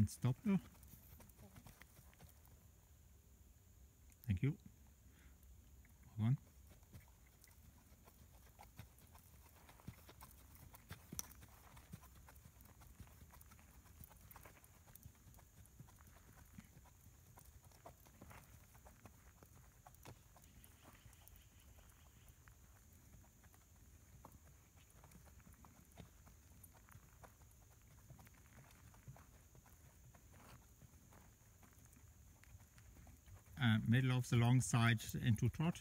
and stop her. Thank you. Uh, middle of the long side into trot.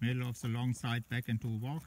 Middle of the long side back into walk.